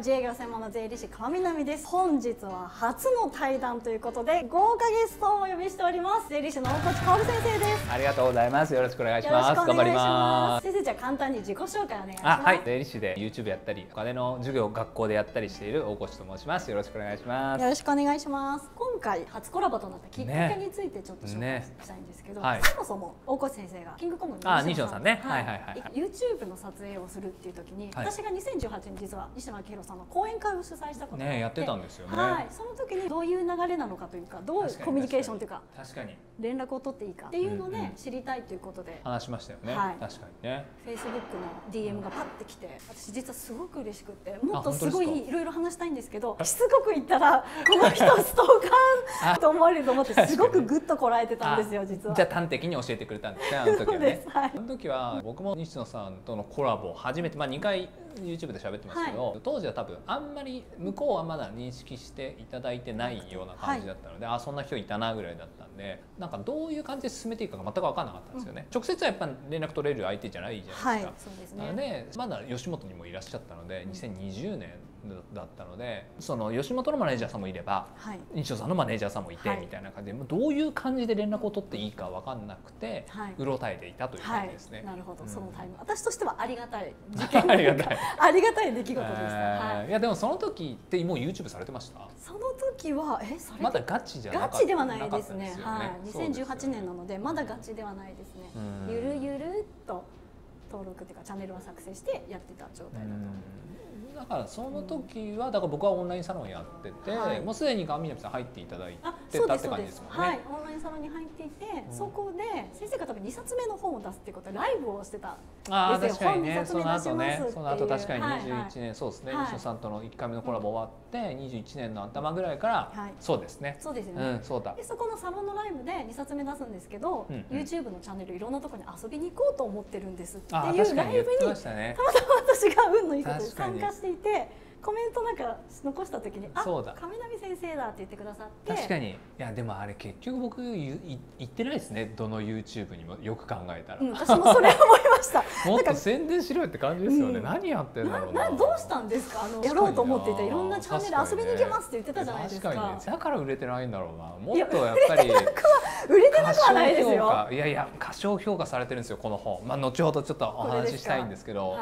自営業専門の税理士川南です本日は初の対談ということで豪華ゲストをお呼びしております税理士の大越薫先生ですありがとうございます。よろしくお願いします。頑張りまますす。先生じゃあ簡単に自己紹介お願いしますあ、はい。税理士で YouTube やったり、お金の授業を学校でやったりしている大越と申します。よろしくお願いします。よろしくお願いします今回初コラボとなったきっかけについてちょっと紹介ね。したいんですけど、はい。そもそも大越先生がキングコングのあ西野さんね。はい。はいはいはい YouTube の撮影をするっていう時に、はい。私が2018年実は西野明宏さんの講演会を主催したことがあってねやってたんですよね。はい、その時にどういう流れなのかというかどう確かにコミュニケーションというか確かに。連絡を取っていいかっていうので、うんうん。知りたいということで。話しましたよね。はい。確かにね。Facebook の DM がパッてきて私実はすごく嬉しくってもっとすごいいろいろ話したいんですけどしつこく言ったらこの人ストーカーと思われると思ってすごくグッとこらえてたんですよ実は。じゃあ端的に教えてくれたんですね。あの時はね。す。はい。あの時は僕も西野さんとのコラボを初めてまあ2回 YouTube で喋ってますけど、当時は多分あんまり向こうはまだ認識していただいてないような感じだったので、あそんな人いたなぐらいだったんでなんかどういう感じで進めていいかが全く分からなかったんですよね、直接はやっぱ連絡取れる相手じゃないじゃないですか、そうですなのねでまだ吉本にもいらっしゃったので2020年だったのでその吉本のマネージャーさんもいればはい。西野さんのマネージャーさんもいて、はい。みたいな感じでどういう感じで連絡を取っていいか分かんなくて、はい。うろたえていたというはい感じですね。なるほど、うん。そのタイミング私としてはありがたい事件 とありがたい。ありがたい出来事でした、えーはい。いやでもその時ってもう YouTube されてました？その時はえそれまだガチじゃなかったガチではないですね。すよはい、そうですよね。2018年なのでまだガチではないですね、うん。ゆるゆるっと登録っていうかチャンネルを作成してやってた状態だとだからその時はだから僕はオンラインサロンやってて、はい。もうすでに川南さん入っていただいあてたってそうですそうで感じですすもんね。はいオンラインサロンに入っていて、うん。そこで先生が多分2冊目の本を出すっていうことでライブをしてたああですよ。確かにね。その後ねその後確かにはいはい。21年、そうですね、はい。西野さんとの1回目のコラボ終わって、21年の頭ぐらいから、はい。そうですね。そうですよね、うんそうだ。でそこのサロンのライブで2冊目出すんですけど、うんうん。YouTube のチャンネルいろんなところに遊びに行こうと思ってるんですってあいうライブにたまたま私が運のいいことで参加していてコメントなんか残した時に「あそうだ。亀波先生だ」って言ってくださって。確かに。いやでもあれ結局僕言い言ってないですね。どの YouTube にもよく考えたら、うん、私もそれ思いました。もっなんかと宣伝しろよって感じですよね、うん。何やってんだなろうな。などうしたんですか？あのやろうと思っていたいろんなチャンネル遊びに行けますって言ってたじゃないですか。確かにね。だから売れてないんだろうな。もっとやっぱり売れてなくはないですよ。価。いやいや過小評価されてるんですよこの本。まあ後ほどちょっとお話ししたいんですけど。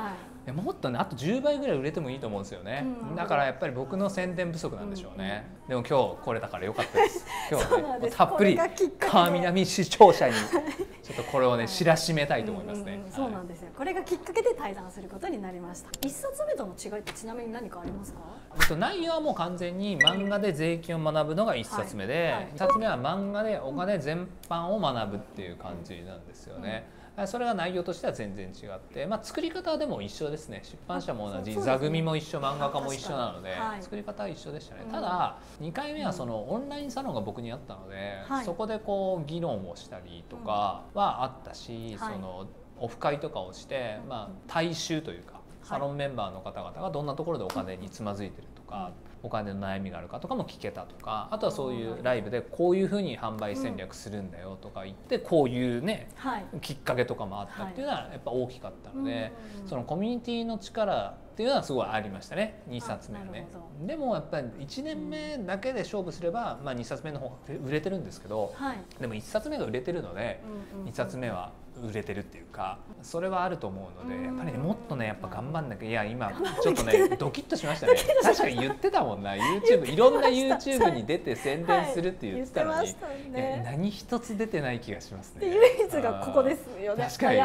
もっとねあと10倍ぐらい売れてもいいと思うんですよね、うん。だからやっぱり僕の宣伝不足なんでしょうね、でも今日これだからよかったです今日はねたっぷり川南視聴者にちょっとこれをね知らしめたいと思いますね、うんうんうんそうなんですよ。これがきっかけで対談することになりました。一冊目との違いってちなみに何かありますか？えっと内容はもう完全に漫画で税金を学ぶのが1冊目で、はい。はい。2冊目は漫画でお金全般を学ぶっていう感じなんですよね。それが内容としては全然違って、まあ、作り方はでも一緒ですね。出版社も同じ、ね。座組も一緒漫画家も一緒なので、はい。作り方は一緒でしたね、うん。ただ2回目はそのオンラインサロンが僕にあったので、はい。そこでこう議論をしたりとかはあったし、はい。そのオフ会とかをして、まあ、大衆というかサロンメンバーの方々がどんなところでお金につまずいてるとか、お金の悩みがあるかとかも聞けたとかあとはそういうライブでこういうふうに販売戦略するんだよとか言ってこういうねはい。きっかけとかもあったっていうのはやっぱ大きかったので、うんそのコミュニティの力っていうのはすごいありましたね2冊目はね。でもやっぱり1年目だけで勝負すれば、まあ、2冊目の方が売れてるんですけどはい。でも1冊目が売れてるのでうんうんうん2冊目は売れてるっていうかそれはあると思うのでやっぱりねもっとねやっぱ頑張んなきゃいや今ちょっとね ドキッとしましたね。確かに言ってたもんな。YouTube いろんな YouTube に出て宣伝するって言ってたのに、はい。ね。何一つ出てない気がしますね。で唯一がここですよね。確かに。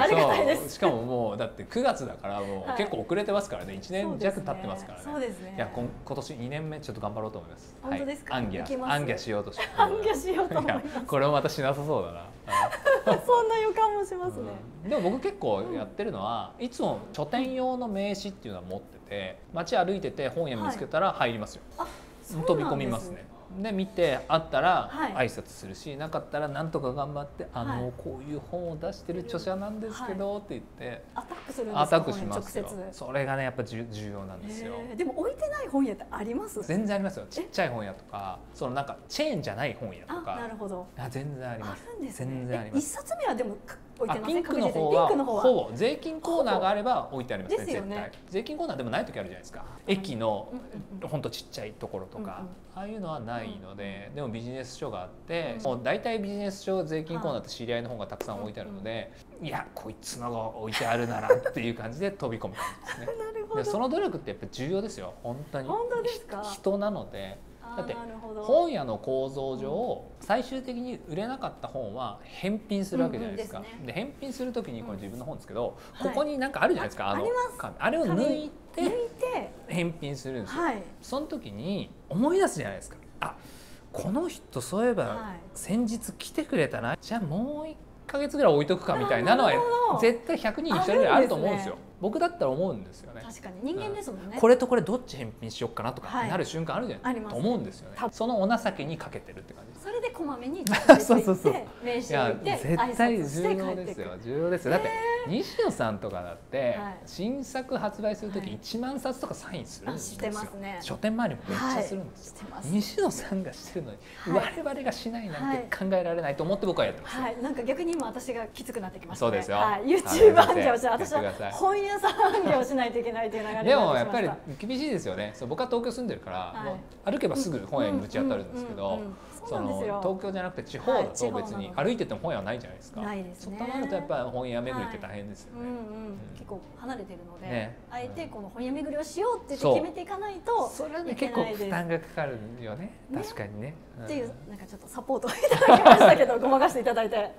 そう。しかももうだって9月だからもはい。う結構遅れてますからね。1年弱経ってますからね。ね。いや今今年2年目ちょっと頑張ろうと思います。本当ですか？はい、アンギャアンギャしようとして。暗記しようと思いやます。これもまたしなさそうだな。そんな予感もしますね、うん。でも僕結構やってるのは、いつも書店用の名刺っていうのは持ってて街歩いてて本屋見つけたら入りますよ、あそうなん飛び込みますね。で見てあったらはい。挨拶するし、なかったらなんとか頑張って「あの、はい。こういう本を出してる著者なんですけど」って言ってアタックするんですかアタックしますよ。それがねやっぱ重重要なんですよ。でも置いてない本屋ってあります？全然ありますよ。ちっちゃい本屋とかそのなんかチェーンじゃない本屋とあなかるほど。あ全然ありあます。るんですね。全然あります。え一冊目はでもピンクの方はほぼ税金コーナーがあれば置いてありますねね。絶対。税金コーナーでもない時あるじゃないですか。駅のうん。うんうんほんとちっちゃいところとか、うんうんああいうのはないので、でもビジネス書があって、うん。もう大体ビジネス書税金コーナーって知り合いの本がたくさん置いてあるので、い。やこいつのが置いてあるならっていう感じで飛び込む感じですね。なるほど。でその努力ってやっぱ重要ですよ。本当に。人なのでだって本屋の構造上、最終的に売れなかった本は返品するわけじゃないですか、ですね。で返品する時にこれ自分の本ですけど、うんここになんかあるじゃないですか、のああります。紙あれを抜いて抜いて。返品するんですよ、はい。その時に思い出すじゃないですか。あこの人そういえばはい。先日来てくれたな、じゃあもう1ヶ月ぐらい置いとくかみたいなのは絶対100人に1人ぐらいあると思うんですよ僕だったら思うんですよね。確かに。人間ですもんね、これとこれどっち返品しようかなとかはい。なる瞬間あるじゃない。ですか、ありますと思うんですよね。そのお情けにかけてるって感じでこまめにそうそうそう。名刺を置いて絶対重要ですよ。重要ですよ。だって西野さんとかだってはい。新作発売する時はい。1万冊とかサインするんですよ。あしてますね。書店周りもめっちゃするんですよ。してます。西野さんがしてるのにはい。我々がしないなんて考えられないと思って僕はやってますはい、なんか逆に今私がきつくなってきましたね。そうですよ。はい、はい。YouTube 販業をし私は本屋さん販業をしないといけないという流れで。もやっぱり厳しいですよね。そう僕は東京住んでるから、はい。もう歩けばすぐ本屋にぶち当たるんですけど、うんうんうんうんそのなんですよ。東京じゃなくて地方だと別に歩いてても本屋はないじゃないですか。ないですね。そうなるとやっぱり本屋巡りって大変ですよね。結構離れてるので、ね。あえてこの本屋巡りをしようって決めていかないとそれはね結構負担がかかるよね。ね確かにね。んっていうなんかちょっとサポートをいただきましたけど ごまかしていただいて。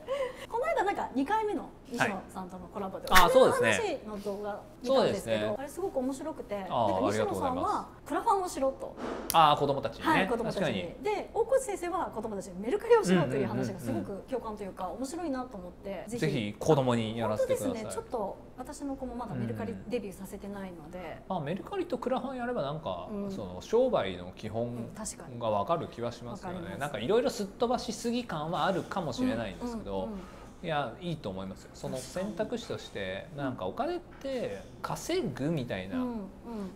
この間なんか2回目の西野さんとのコラボで、あそうですね。話の動画見たんですけどね。あれすごく面白くてなんか西野さんはクラファンをしろと、ああ子供たちにね、はい、子供たちに。に。で大越先生は子供たちにメルカリをしろという話がすごうんうんうんく共感というか面白いなと思ってぜひ。子供にやらせてください。ね。ちょっと私の子もまだメルカリデビューさせてないので、まあメルカリとクラファンやればなんか、うん。その商売の基本がわかる気はしますよね。なんかいろいろすっ飛ばしすぎ感はあるかもしれないんですけど。うんうんうんいやいいと思いますよ。その選択肢としてなんかお金って稼ぐみたいな、うんうん。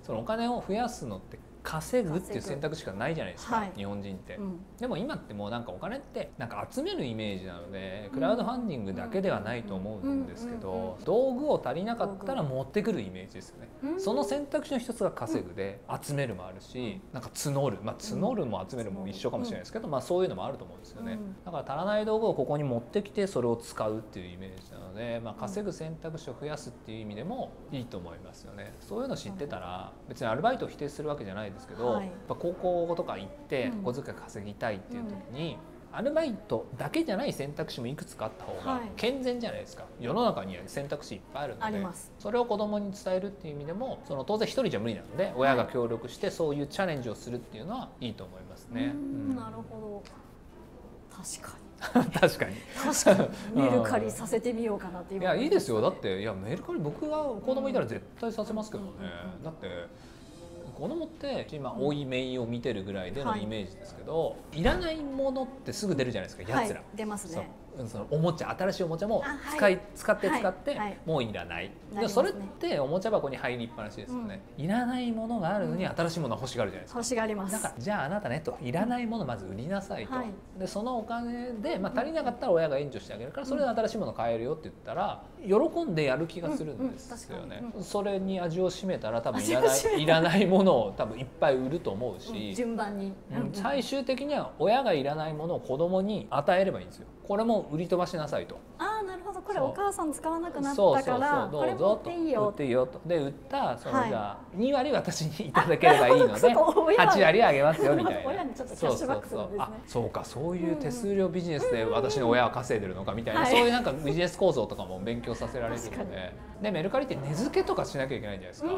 そのお金を増やすのって稼ぐっていう選択肢がないじゃないですか、はい。日本人って、うん。でも今ってもうなんかお金ってなんか集めるイメージなのでクラウドファンディングだけではないと思うんですけど道具を足りなかったら持ってくるイメージですよね。うん。その選択肢の一つが稼ぐで集めるもあるしなんか募る。まあ募るも集めるも一緒かもしれないですけどまあそういうのもあると思うんですよね。うん。だから足らない道具をここに持ってきてそれを使うっていうイメージでまあ稼ぐ選択肢を増やすっていう意味でもいいと思いますよね。そういうの知ってたら別にアルバイトを否定するわけじゃないですけど、はい。やっぱ高校とか行ってうん。小遣い稼ぎたいっていう時に、アルバイトだけじゃない選択肢もいくつかあった方がはい。健全じゃないですか、世の中には選択肢いっぱいあるのでそれを子供に伝えるっていう意味でもその当然一人じゃ無理なので親が協力してそういうチャレンジをするっていうのはいいと思いますね。ううんん。なるほど。確かに 確かに。確かに。メルカリさせてみようかなっていういやいいですよ。だっていやメルカリ僕が子供いたら絶対させますけどね、うんだって子供って今追いメインを見てるぐらいでのイメージですけど、い、らないものってすぐ出るじゃないですかやつら、はい、出ますね。う。んそのおもちゃ新しいおもちゃもあはい。使い、使ってはい使って、はい。もういらない、でそれっておもちゃ箱に入りっぱなしですよね、いらないものがあるのに新しいものは欲しがるじゃないですか。欲しがります。だからじゃああなたねといらないものまず売りなさいと、はい。でそのお金で、まあ、足りなかったら親が援助してあげるからそれで新しいもの買えるよって言ったら喜んでやる気がするんですよね、それに味を占めたら多分いらないいらないものを多分いっぱい売ると思ううんし、順番に、うん。最終的には親がいらないものを子供に与えればいいんですよ。これも売り飛ばしなさいと。ああなるほど。これお母さん使わなくなったそうそうからそう。これ持っどうぞと。売ていいよ。っていいよと。で売ったそのはい。じゃあ2割私にいただければいいのであなるほど親は8割あげますよみたいな。親にちょっとキャッシュバックするんですね。そうそうそう。あそうかそういう手数料ビジネスで私の親は稼いでるのかみたいな、はい。そういうなんかビジネス構造とかも勉強させられるので。でメルカリって値付けとかしなきゃいけないじゃないですか、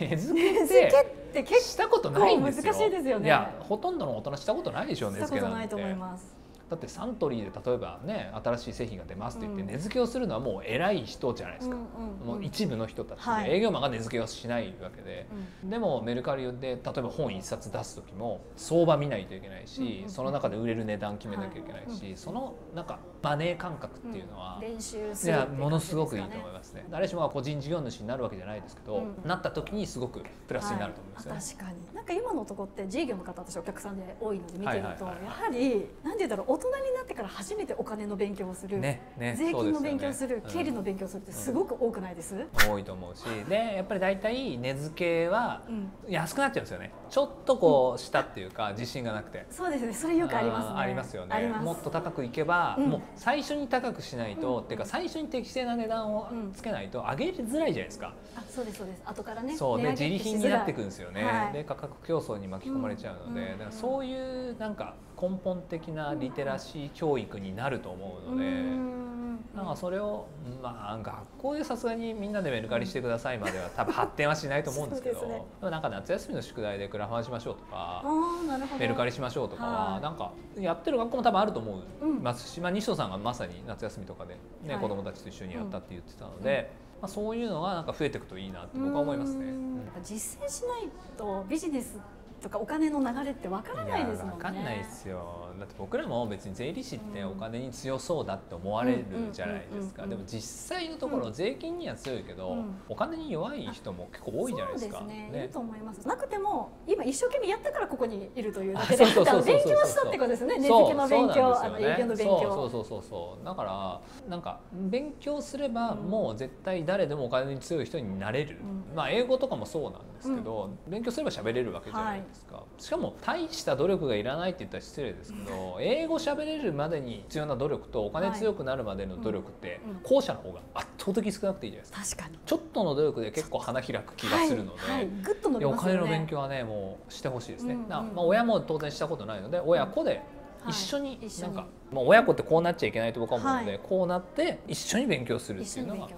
値付けってしたことないんですよ。難しいですよね。いやほとんどの大人したことないでしょう値構した付けなんてことないと思いますだってサントリーで例えばね新しい製品が出ますって言ってうん。値付けをするのはもう偉い人じゃないですか、もう一部の人たちで、はい。営業マンが値付けをしないわけで、うん。でもメルカリで例えば本一冊出す時も相場見ないといけないし、その中で売れる値段決めなきゃいけないし、はい。そのなんかマネー感覚っていうのは、う感じですかね。ものすごくいいと思いますね。誰しもが個人事業主になるわけじゃないですけど、うん。なった時にすごくプラスになると思いますよね、はい確かに。なんか今のとこって事業の方私お客さんで多いので見てると、やはりなんて言うんだろう大人になってから初めてお金の勉強をする、ねね税金の勉強する、うん。経理の勉強するってすごく多くないです、多いと思うし。でやっぱり大体値付けはうん。安くなっちゃうんですよね。ちょっとこうしたっていうか自信がなくて。そうですね。それよくありますね。ありますよね。もっと高くいけば、うん。もう最初に高くしないと、うん。っていうか最初に適正な値段をうん。つけないと上げづらいじゃないですか、あそうですそうです。後からねそうで自利品になってくるんですよね、はい。で価格競争に巻き込まれちゃうので、うん。だからそういうなんか根本的なリテラシー教育になると思うので、うんなんかそれをまあ学校でさすがにみんなでメルカリしてくださいまでは多分発展はしないと思うんですけどですね。でもなんか夏休みの宿題でクラファンしましょうとかメルカリしましょうとかは、はい。なんかやってる学校も多分あると思いうんますし、まあ、西野さんがまさに夏休みとかで、ねはい。子どもたちと一緒にやったって言ってたので、まあ、そういうのがなんか増えていくといいなって僕は思いますね。うん。実践しないとビジネスとかお金の流れってわからないですもんね。わかんないですよだって僕らも別に税理士ってお金に強そうだって思われるじゃないですかうんでも実際のところ税金には強いけど、うんお金に弱い人も結構多いじゃないですか。そうですね。いねると思います。なくても今一生懸命やったからここにいるとい うだけあで、勉強したってことですね。値そう付けの勉強、そうあの営業の勉強。そうそうそうそうだからなんか勉強すればうんもう絶対誰でもお金に強い人になれる、うんまあ英語とかもそうなんですけど、勉強すれば喋れるわけじゃないですか、しかも大した努力がいらないって言ったら失礼ですけど英語喋れるまでに必要な努力とお金強くなるまでの努力って後者の方が圧倒的少なくていいじゃないですか。確かに。ちょっとの努力で結構花開く気がするので、お。金の勉強はねもうしてほしいですね、うんうんなまあ、親も当然したことないので親子で一緒になんか、まあ、親子ってこうなっちゃいけないと僕は思うので、はい。こうなって一緒に勉強するっていうのが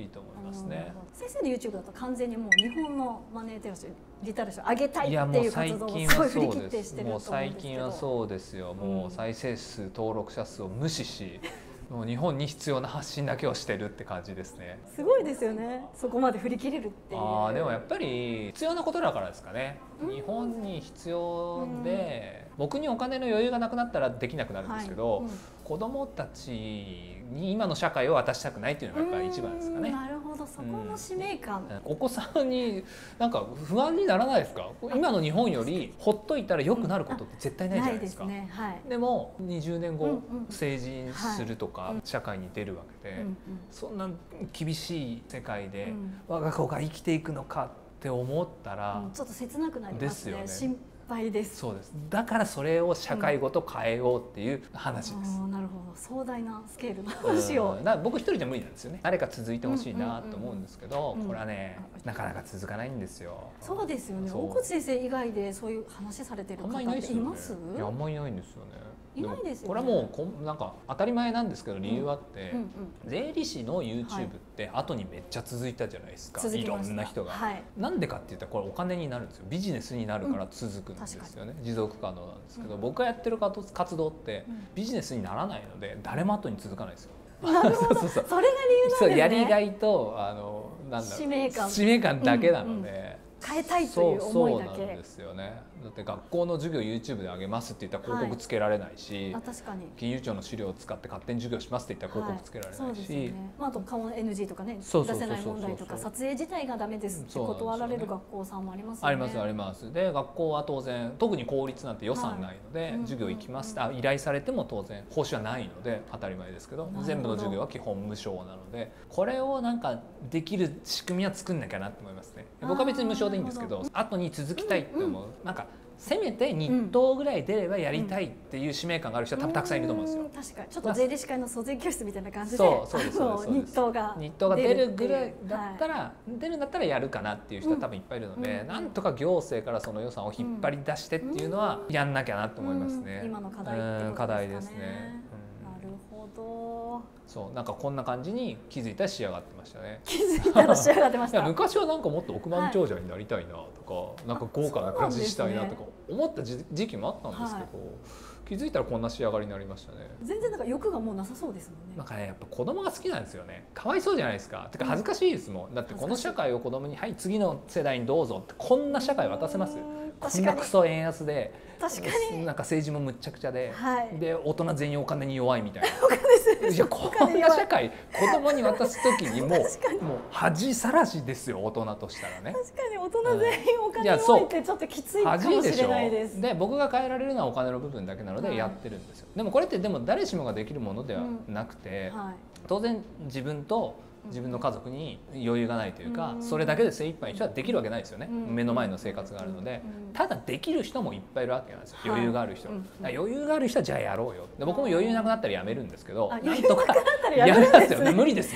いう。いいと思いますね。先生の YouTube だと完全にもう日本のマネーテラシーリタラシーを上げたいっていう活動をすごい振りそうです切ってしてるともう思うんですけど。最近はそうですよ。もう再生数登録者数を無視しもう日本に必要な発信だけをしてるって感じですね。すごいですよね。そこまで振り切れるっていう。あーでもやっぱり必要なことだからですかね、うん。日本に必要で、僕にお金の余裕がなくなったらできなくなるんですけど、はい。うん。子供たちに今の社会を渡したくないっていうのがやっぱり一番ですかね。うんなるほどそこの使命感、お子さんになんか不安にならないですか？今の日本よりほっといたら良くなることって絶対ないじゃないですか。ね。はい。でも20年後、うんうん。成人するとか、はい。社会に出るわけで、うんうん。そんな厳しい世界で、うん。我が子が生きていくのかって思ったら、うんちょっと切なくなりますね。ですよね心配です。そうです。だからそれを社会ごと変えようっていう話です。あーなるほど。壮大なスケールのうん。話を、僕一人じゃ無理なんですよね。誰か続いてほしいなと思うんですけど、うんうん。うんこれはねうんなかなか続かないんですよ。そうですよね。大河内先生以外でそういう話されてる方います？いやあんまりいないんですよねいないですよね。もこれはもうこんなんか当たり前なんですけど理由あって、うんうん税理士のはい YouTube って後にめっちゃ続いたじゃないですか、い、ろ続きましたんな人が、はい。なんでかって言ったらこれお金になるんですよ。ビジネスになるから続くんですよね、持続可能なんですけど、うん。僕がやってる活動ってうん。ビジネスにならないので誰も後に続かないですよ。なるほど。そうそうそれが理由なんですね。そうやりがいとあのなんだろう。使命感。だけなので、変えたいという思いだそうそうなんけですよねだって学校の授業 YouTube で上げますって言ったら広告つけられないし、あ確かに。金融庁の資料を使って勝手に授業しますって言ったら広告つけられないし、ですよね。まああと顔 NG とかね出せない問題とか撮影自体がダメですって断られる学校さんもありますよね。ありますあります。で学校は当然特に公立なんて予算ないので、はい。授業行きます、うんうんあ依頼されても当然報酬はないので当たり前ですけど全部の授業は基本無償なのでこれをなんかできる仕組みは作んなきゃなって思いますね。僕は別に無償でいいんですけど後に続きたいって思う、なんかせめて日当ぐらい出ればやりたいっていう使命感がある人は多分たくさんいると思うんですよ。う。確かに。ちょっと税理士会の租税教室みたいな感じで、そうそうですそうです日当が日当が出るぐらいだったら、ら、出るんだったらやるかなっていう人は多分いっぱいいるので、うん。なんとか行政からその予算を引っ張り出してっていうのはやんなきゃなと思いますね。うん。今の課題ね。うん課題ですね。ど。うんそうなんかこんな感じに気づいたら仕上がってましたね。気づいたら仕上がってまし いやた。昔はなんかもっと億万長者になりたいなとか、なんか豪華な暮らししたいなとか思った時時期もあったんですけど、気づいたらこんな仕上がりになりましたね。全然なんか欲がもうなさそうですもんね。なんかねやっぱ子供が好きなんですよね。かわいそうじゃないですか。てか恥ずかしいですもん。だってこの社会を子供に「はい次の世代にどうぞ」ってこんな社会渡せます？うんなクソ円安で確かに。なんか政治もむっちゃくちゃで、はい。で大人全員お金に弱いみたいな。いやこんな社会子供に渡す時にもうもう恥さらしですよ大人としたらね。確かに大人全員お金弱いってちょっときついかもしれないです。で僕が変えられるのはお金の部分だけなのはい。でやってるんですよ、でもこれってでも誰しもができるものではなくて、はい。当然自分と自分の家族に余裕がないというか、うん。それだけで精一杯にはできるわけないですよね、うん。目の前の生活があるので、うん。ただできる人もいっぱいいるわけなんですよ、はい。余裕がある人、余裕がある人はじゃあやろうよ。で僕も余裕なくなったらやめるんですけどあなんとかややめますよね。無理です。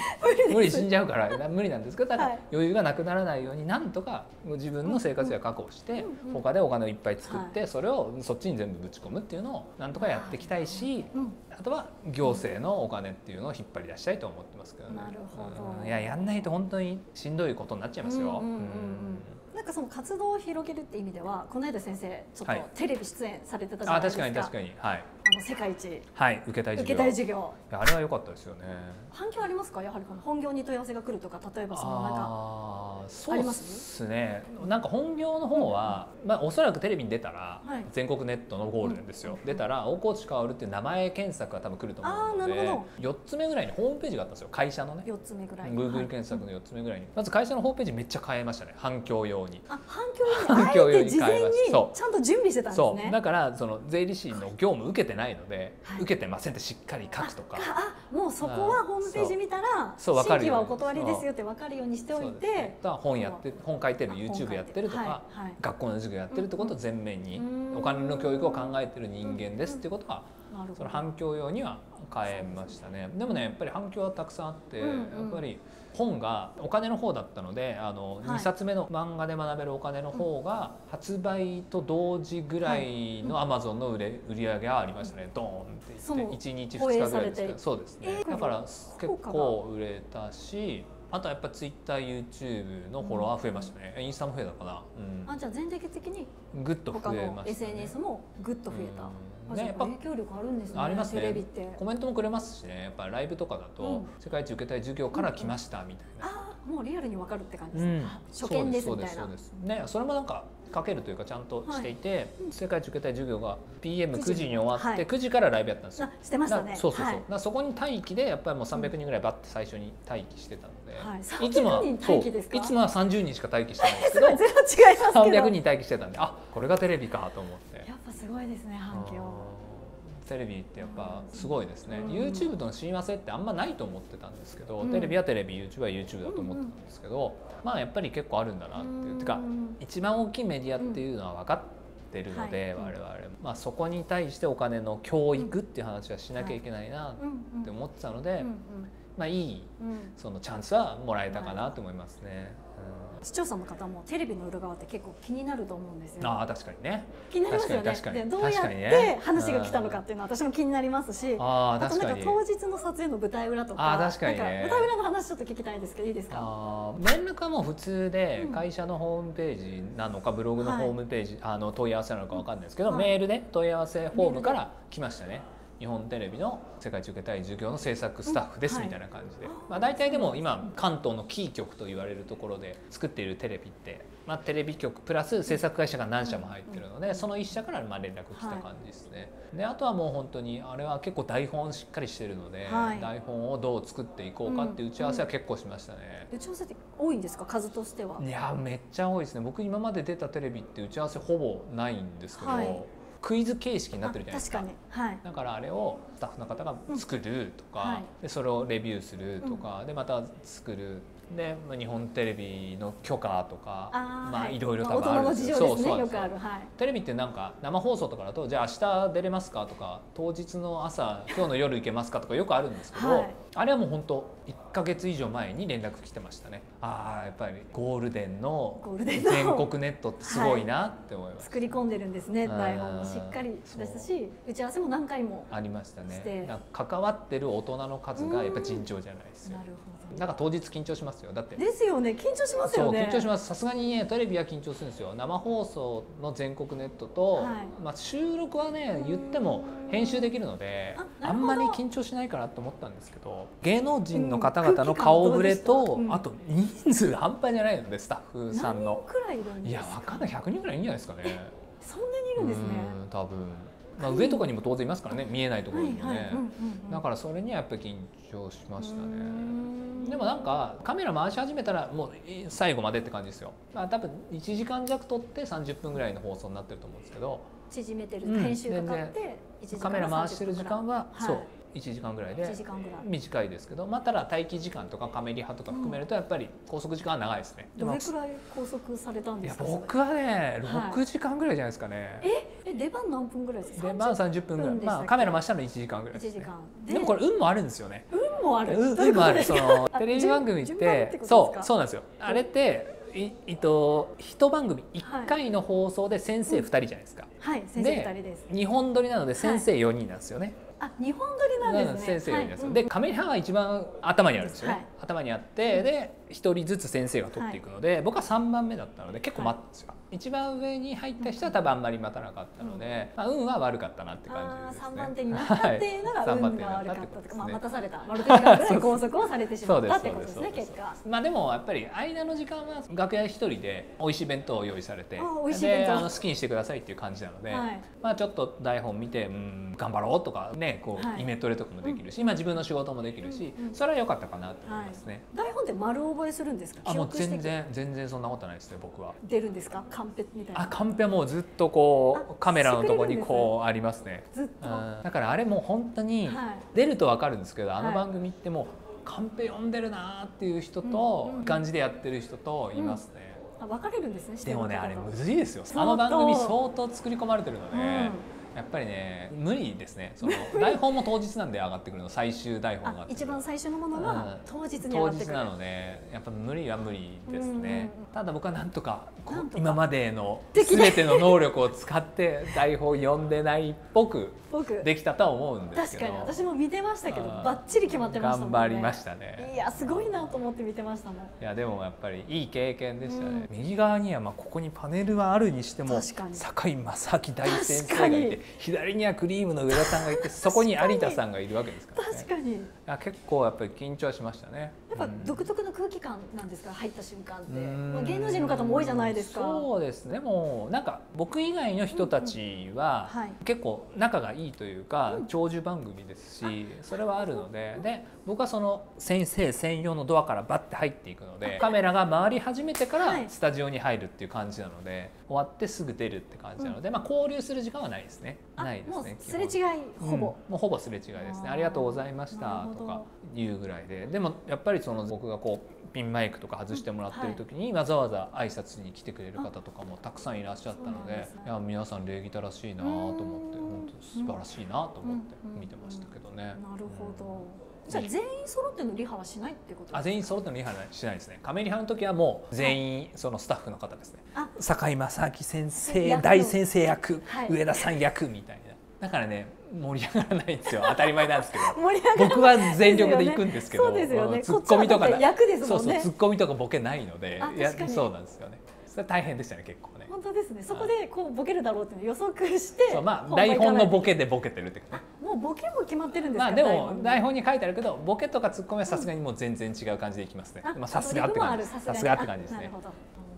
無理死んじゃうから。な無理なんですけどただ、はい。余裕がなくならないようになんとか自分の生活費は確保して、他でお金をいっぱい作って、それをそっちに全部ぶち込むっていうのをなんとかやっていきたいし、うんあとは行政のお金っていうのを引っ張り出したいと思ってますけどね。なるほど。うん。いややんないと本当にしんどいことになっちゃいますよ。うんうんうん。うんうんなんかその活動を広げるって意味ではこの間先生ちょっとはい。テレビ出演されてたじゃあないですか。確かに確かに。はい。あの世界一。はい受けたい受け授業たい授業。いやあれは良かったですよね。反響ありますか？やはりこの本業に問い合わせが来るとか例えばそのなんかそうです？すね。なんか本業の方は、まあ、おそらくテレビに出たら、はい。全国ネットのゴールデンですよ、うん。出たら大河内薫っていう名前検索が多分来ると思うのでほ4つ目ぐらいにホームページがあったんですよ。会社のね。四つ目ぐらい。Google 検索の4つ目ぐらいに、まず会社のホームページめっちゃ変えましたね。反響用に。あ反響用に。事前に変えました。そう。ちゃんと準備してたんですそう。ねだからその税理士の業務受けてないので、はい。受けてませんってしっかり書くとか。あもうそこはホームページ見たら新規はお断りですよって分かるようにしておいて。だから本やって本書いてるあ YouTube やってるとか、学校の授業やってるってことを前面に、うんお金の教育を考えてる人間ですっていうことは、その反響用には変えましたね。でもねやっぱり反響はたくさんあって、やっぱり本がお金の方だったのであの、はい。2冊目の漫画で学べるお金の方が発売と同時ぐらいのアマゾンの売れ売り上げがありましたね。ドーンっていって1日2放映日ぐらいですけどそうですね。えーだから結構売れたしあとはやっぱ TwitterYouTube のフォロワー増えましたね、インスタも増えたかな、うん。あじゃあ全体的にぐっと増えました、ね、SNS もぐっと増えた、うん。ねやっぱ影響力あるんですねありますね。テレビって。コメントもくれますしね。やっぱライブとかだと、うん。世界一受けたい授業から来ましたみたいな、ああもうリアルに分かるって感じですね、初見ですみたいな。ねそれもなんか書けるというかちゃんとしていて、うん世界一受けたい授業が PM9 時に。終わって、はい。9時からライブやったんですよ。あしてましたね。なそうそうそう、はい。そこに待機でやっぱりもう300人ぐらいバッて最初に待機してたので、はい。つもは300人待機ですか？そう。いつもは30人しか待機してないんですけど。ゼロ違いますけど。300人待機してたんであこれがテレビかと思って。やっぱすごいですね反響テレビってやっぱすごいですね、うん。YouTube との親和性ってあんまないと思ってたんですけど、うん。テレビはテレビ YouTube は YouTube だと思ってたんですけど、まあやっぱり結構あるんだなっていう、てかうん一番大きいメディアっていうのは分かってるので、うんはい。我々、まあ、そこに対してお金の教育っていう話はしなきゃいけないなうんって思ってたので、うん。うん。まあいいうん。そのチャンスはもらえたかなと思いますね。視聴者の方もテレビの裏側って結構気になると思うんですよ、うんああ確かにね。気になりますよね。どうやってね。話が来たのかっていうのは私も気になりますしあと。なんか当日の撮影の舞台裏とかあー確かにね。舞台裏の話ちょっと聞きたいんですけどいいですか？あー連絡はもう普通でうん会社のホームページなのかブログのはい。ホームページ、あの問い合わせなのかわかんないですけど、はい。メールで問い合わせフォームから来ましたね日本テレビの世界一受けたい授業の制作スタッフですうんみたいな感じで、はい。まあ、大体でも今関東のキー局と言われるところで作っているテレビって、まあ、テレビ局プラス制作会社が何社も入ってるので、その1社からまあ連絡来た感じですね、であとはもう本当にあれは結構台本しっかりしてるので、はい。台本をどう作っていこうかっていう打ち合わせは結構しましたね、打ち合わせって多いんですか？数としては。いやめっちゃ多いですね。僕今まで出たテレビって打ち合わせほぼないんですけど、はいクイズ形式になってるじゃないですか。あ確かに。はい。だからあれをスタッフの方が作るとか、うん。はい。でそれをレビューするとか、でまた作る。で、まあ、日本テレビの許可とかまあいろいろまあ多分ある大人の事情ですねよなんよくあるはい。テレビってなんか生放送とかだとじゃあ明日出れますかとか当日の朝今日の夜行けますかとかよくあるんですけど、はいあれはもう本当1か月以上前に連絡来てましたね。ああやっぱりゴールデンの全国ネットってすごいなって思います、作り込んでるんですねうん台本もしっかりでしたし打ち合わせも何回もありましたね。関わってる大人の数がやっぱ尋常じゃないですよ。なるほなんか当日緊張しますよ。だってどですよね緊張しますよね。緊張します。さすがにねテレビは緊張するんですよ。生放送の全国ネットと、はい。まあ、収録はね言っても編集できるのであんまり緊張しないかなと思ったんですけど芸能人の方々の顔ぶれと、うんあと人数半端じゃないのでスタッフさんの。いやわかんない100人ぐらいいいんじゃないですかね。そんなにいるんですね。うん多分、まあ、上とかにも当然いますからね。見えないところにもね、だからそれにはやっぱり緊張しましたね。ん。でもなんかカメラ回し始めたらもう最後までって感じですよ、まあ、多分1時間弱撮って30分ぐらいの放送になってると思うんですけど。縮めてるうん。編集かかって。1時間カメラ回してる時間は、はい。そう1時間ぐらい1で短いですけど、まあ、ただ待機時間とかカメリハとか含めるとやっぱり拘束時間は長いですね、でもどれくらい拘束されたんですか？僕はねはい6時間ぐらいじゃないですかね、え出番何分ぐらいですか？でまあ30分ぐらい。まあ、カメラ回したの1時間ぐらい1です、ね、時間。でもこれ運もあるんですよね。運もある。運もある。そのテレビ番組ってそうそうなんですよ。あれっていえっと一番組1回の放送で先生2人じゃないですか、はい先生二人です。2本撮りなので先生4人なんですよね、あ日本撮りなんですね。先生4人なんですよ、はい。でカメラが一番頭にあるんですよね、はい。頭にあってで1人ずつ先生が撮っていくので、僕は3番目だったので結構待ったんですよ、一番上に入った人は多分あんまり待たなかったので、まあ、運は悪かったなって感じですね。あー三番手になったっていうのがはい。運が悪かったとか、まあ待たされた。丸手拘束をされてしまったってことですね結果まあでもやっぱり間の時間は楽屋一人で美味しい弁当を用意されてあ美味しい弁当。好きにしてくださいっていう感じなので、はい。まあちょっと台本見てうん頑張ろうとかねこう、はい。イメトレとかもできるし、今自分の仕事もできるし、うんうん。それは良かったかなと思いますね。台本って丸覚えするんですか？あもう全然全然そんなことないですね僕は。出るんですか？カンペみたいな。あカンペはもうずっとこうあカメラのとこにしてくれるんですこうありますね。ずっと？うん。だからあれもう本当にはい。出るとわかるんですけど、あのはい番組ってもうカンペ読んでるなーっていう人と、うんうんうん感じでやってる人といますね。あ分かれるんですねでもねあれむずいですよ。あの番組相当作り込まれてるので、うんやっぱりね無理ですね。その台本も当日なんで上がってくるの最終台本が一番最初のものうん。が当日に上当がってくる。日なのでやっぱ無理は無理ですね、ただ僕はなんとか今までの全ての能力を使って台本読んでないっぽく僕できたとは思うんですけど。確かに私も見てましたけどうん。バッチリ決まってましたね。頑張りましたね。いやすごいなと思って見てましたもん。いやでもやっぱりいい経験でしたね、う右側にはまあここにパネルはあるにしても確かに。堺正明大先生がい確かにて左にはクリームの上田さんがいてそこに有田さんがいるわけですからね。確かに。いや結構やっぱり緊張しましたねやっぱうん。独特の空気感なんですか？入った瞬間って、芸能人の方も多いじゃないですか。そうですね。もうなんか僕以外の人たちは結構仲がいいというか、うん。長寿番組ですしそれはあるのでで僕はその先生専用のドアからバッて入っていくのでカメラが回り始めてからはい。スタジオに入るっていう感じなので終わってすぐ出るって感じなので、まあ、交流する時間はないですね。あないですねすれ違いほぼ、うん。もうほぼすれ違いですね。ありがとうございましたとかいうぐらいで。でもやっぱりその僕がこうピンマイクとか外してもらってる時にわざわざ挨拶に来てくれる方とかもたくさんいらっしゃったのでねいや皆さん礼儀正らしいなと思ってうん。本当素晴らしいなと思ってうん見てましたけどね。なるほど。じゃあ全員揃ってのリハはしないってことあ全員揃ってのリハはしないですね。カメリハの時はもう全員そのスタッフの方ですね。あ。堺正明先生役大先生役、はい。上田さん役みたいな。だからね盛り上がらないんですよ。当たり前なんですけど。盛り上がる僕は全力で行くんですけどツッコミとかそうそうツッコミとかボケないのでいやそうなんですよね。それ大変でしたね結構ね本当ですね。そこでこうボケるだろうって予測してまあ台本のボケでボケてるっていうかね。もうボケも決まってるんですかまあでも台台本に書いてあるけどボケとかツッコミはさすがにもう全然違う感じでいきますね。まあさすがって感じ。ですさすがって感じですね。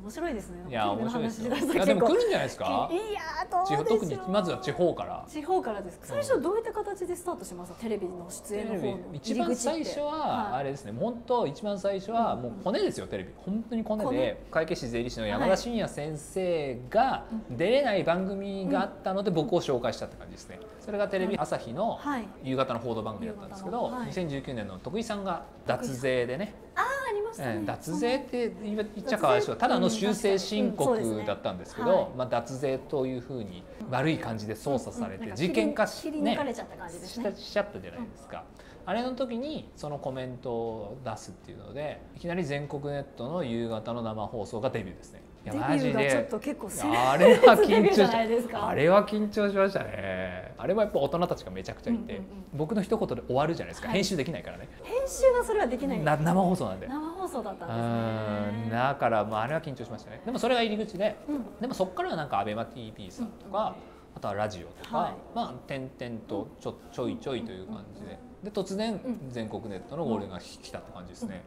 面白いですね。いや面白いですよ。いやでも来るんじゃないですか？いやどうでしょう。特にまずは地方から。地方からです最初どういった形でスタートします？テレビの出演の一番最初はあれですね、本当一番最初はもう骨ですよテレビ。本当に骨で会計士税理士の山田真也先生が出れない番組があったので僕を紹介したって感じですね。それがテレビ朝日のはい。夕方の報道番組だったんですけど、夕方のはい。2019年の徳井さんが脱税でね。脱税って言っちゃかわいそう。ただの修正申告だったんですけど、まあ、脱税というふうに悪い感じで操作されて事件化し,、ねししちゃったじゃないですか、あれの時にそのコメントを出すっていうのでいきなり全国ネットの夕方の生放送がデビューですねデビューがちょっでと結構あれは緊張しないですか。あれは緊張しましたね。あれはやっぱ大人たちがめちゃくちゃいて、うんうんうん。僕の一言で終わるじゃないですか、はい。編集できないからね。編集はそれはできない。な生放送なんで。生放送だったんですうん。ねだからまああれは緊張しましたね。でもそれが入り口でうん。でもそこからはなんか ABEMATV さんとか、あとはラジオとか、はい。まあ点々とちょちょいちょいという感じで。で突然うん。全国ネットのゴールが来たって感じですね、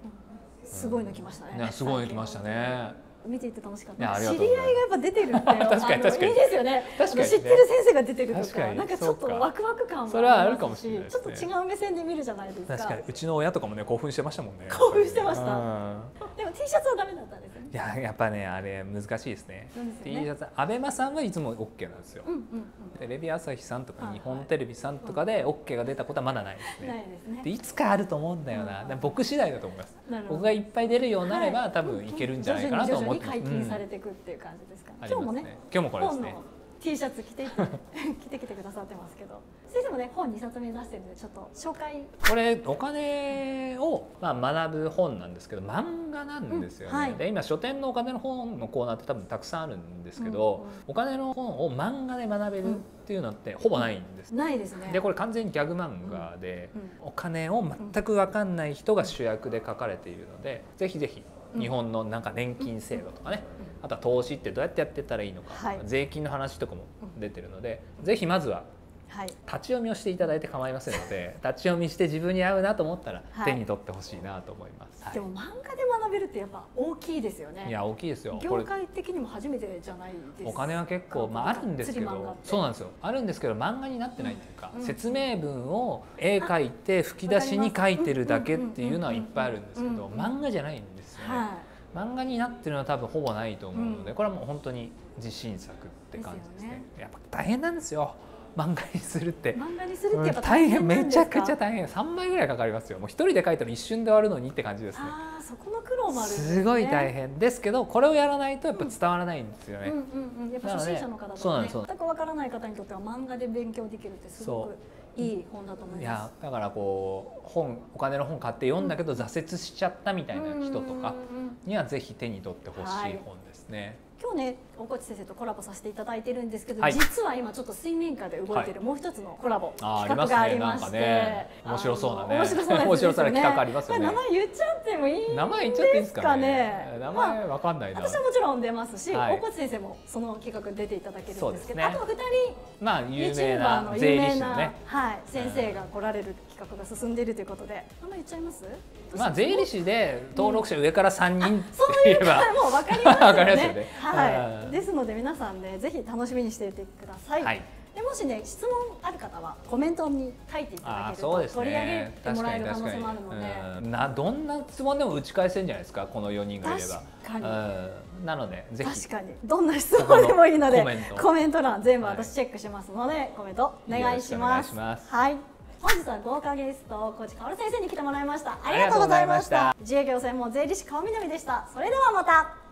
すごいの来ましたね。ねすごいの来ましたね見ていて楽しかった。知り合いがやっぱ出てるって 確かに確かに。いいですよね。確かに知ってる先生が出てるとか。なんかちょっとワクワク感もそれはあるかもしれないね。ちょっと違う目線で見るじゃないですか。確かに。うちの親とかもね興奮してましたもんね。興奮してました。うん。でも T シャツはダメだったんですいややっぱねあれ難しいですね。ですよ T ねシャツアベマさんはいつも OK なんですよ、うんうんテレビ朝日さんとかはい日本テレビさんとかで OK が出たことはまだないですうんね、ないですね。でいつかあると思うんだよな、うん僕次第だと思います。僕がいっぱい出るようになれば、はい。多分いけるんじゃないかなと思って徐々に解禁されうんていくっていう感じですか、あり今日もね。今日もこれですね T シャツ着て 着てきてくださってますけど。先生もね本2冊目出してるんでちょっと紹介。これお金を、まあ、学ぶ本なんですけど漫画なんですよね、うんはい。で今書店のお金の本のコーナーって多分たくさんあるんですけど、うんうん。お金の本を漫画で学べるっていうのってほぼないんです、ないですね。でこれ完全にギャグ漫画で、うん。お金を全く分かんない人が主役で書かれているので、ぜひぜひ日本のなんか年金制度とかね、あとは投資ってどうやってやってったらいいのか。はい。税金の話とかも出てるので、ぜひまずははい。立ち読みをしていただいて構いませんので 立ち読みして自分に合うなと思ったらはい。手に取ってほしいなと思います、はい。でも漫画で学べるってやっぱ大きいですよね。いや大きいですよ。こ業れ界的にも初めてじゃないです。かお金は結構、まあ、あるんですけどそうなんですよ。あるんですけど漫画になってないっていうか、うん。説明文を絵描いて吹き出しに書いてるだけっていうのはいっぱいあるんですけどうん漫画じゃないんですよね、は漫画になってるのは多分ほぼないと思うので、うん。これはもう本当に自信作って感じですね。ですやっぱ大変なんですよ。漫画にするって。い漫画にするってやっぱ大変。めちゃくちゃ大大変。3倍ぐらいかかりますよ。もう一人で書いたら一瞬で終わるのにって感じですね。ああそこの苦労もあるすね。すごい大変。ですけどこれをやらないとやっぱ伝わらないんですよね、うんうんうん、やっぱ初心者の方とかね。全くわからない方にとっては漫画で勉強できるってすごくいい本だと思いいます。やだからこう本お金の本買って読んだけど挫折しちゃったみたいな人とかにはぜひ手に取ってほしはいい。本ですね、今日ね大河内先生とコラボさせていただいてるんですけど、はい。実は今ちょっと水面下で動いてい。るもう一つのコラボ、企画がありまして、面白そうなね。面白そうなね。企画ありますよね。名前言っちゃってもいいんですかね。名前言っちゃっていいですかね。名まあ前わかんないな、私はもちろん出ますし、はい。大河内先生もその企画に出ていただけるんですけど、あとは二人まあ有名なの税有名な、理士のね。はい、先生が来られる企画が進んでいるということで、あんまり言っちゃいます？まあ税理士で登録者上から3人ってそう言えば、いう方もう分かりますよね。わかりますよね。はい。うんですので皆さんねぜひ楽しみにしていてください。はい。でもしね質問ある方はコメントに書いていただけると、あーそうです取り上げねてもらえる可能性もあるので、うん。などんな質問でも打ち返せんじゃないですかこの4人がいれば。確かに。うん、なのでぜひ。確かに。どんな質問でもいいのでコメント。欄全部はい。私チェックしますので、コメントお願いします。いします。はい。本日は豪華ゲスト小路かおる先生に来てもらいました。ありがとうございました。自営業専門税理士川南でした。それではまた。